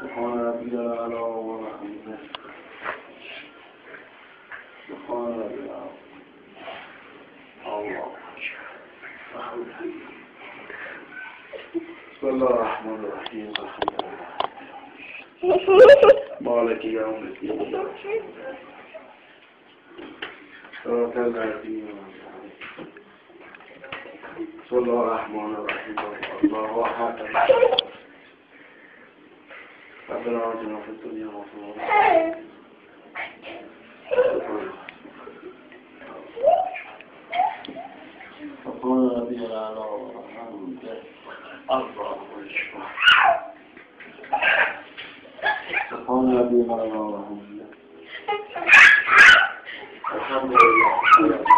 سبحان ربي الأعلى وحمده سبحان ربي الله بسم الله الرحمن الرحيم الحمد لله مالك يوم الدين صراط الذين بسم الله الرحمن الرحيم الله أحد Davvero oggi non ho fatto di nuovo. Oppure la via la loro, al blocco diciamo. Oppure la via la loro. Alhamdulillah.